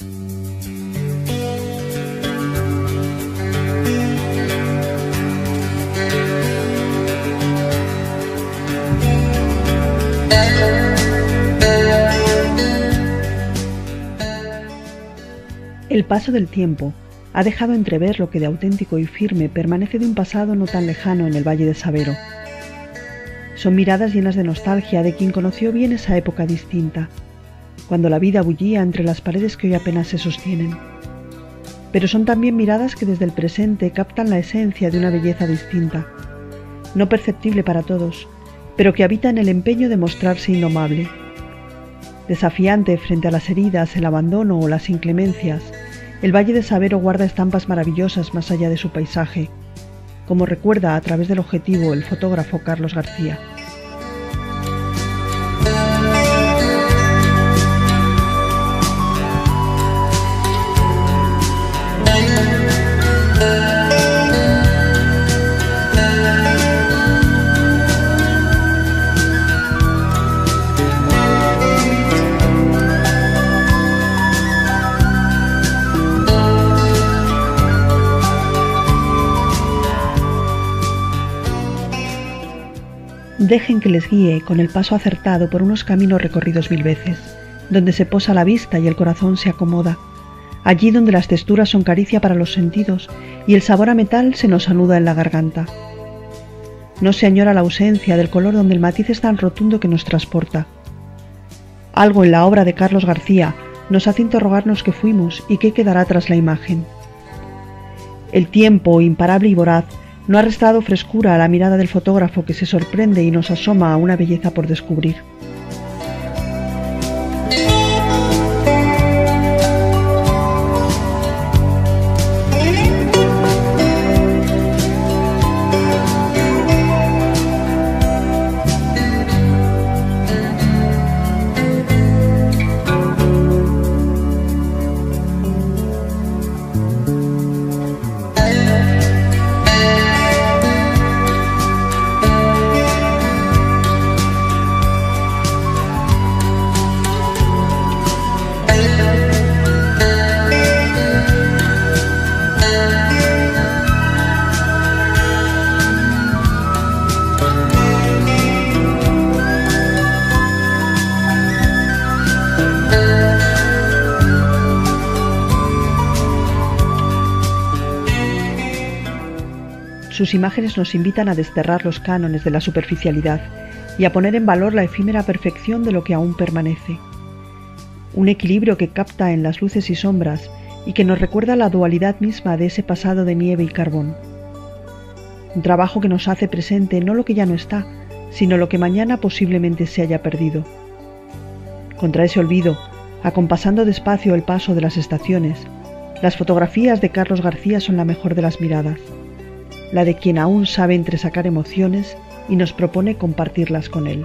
El paso del tiempo ha dejado entrever lo que de auténtico y firme permanece de un pasado no tan lejano en el Valle de Sabero. Son miradas llenas de nostalgia de quien conoció bien esa época distinta, cuando la vida bullía entre las paredes que hoy apenas se sostienen. Pero son también miradas que desde el presente captan la esencia de una belleza distinta, no perceptible para todos, pero que habita en el empeño de mostrarse indomable. Desafiante frente a las heridas, el abandono o las inclemencias, el Valle de Sabero guarda estampas maravillosas más allá de su paisaje, como recuerda a través del objetivo el fotógrafo Carlos García. Dejen que les guíe con el paso acertado por unos caminos recorridos mil veces, donde se posa la vista y el corazón se acomoda, allí donde las texturas son caricia para los sentidos y el sabor a metal se nos anuda en la garganta. No se añora la ausencia del color donde el matiz es tan rotundo que nos transporta. Algo en la obra de Carlos García nos hace interrogarnos qué fuimos y qué quedará tras la imagen. El tiempo, imparable y voraz, no ha restado frescura a la mirada del fotógrafo que se sorprende y nos asoma a una belleza por descubrir. Sus imágenes nos invitan a desterrar los cánones de la superficialidad y a poner en valor la efímera perfección de lo que aún permanece. Un equilibrio que capta en las luces y sombras y que nos recuerda la dualidad misma de ese pasado de nieve y carbón. Un trabajo que nos hace presente no lo que ya no está, sino lo que mañana posiblemente se haya perdido. Contra ese olvido, acompasando despacio el paso de las estaciones, las fotografías de Carlos García son la mejor de las miradas la de quien aún sabe entresacar emociones y nos propone compartirlas con él.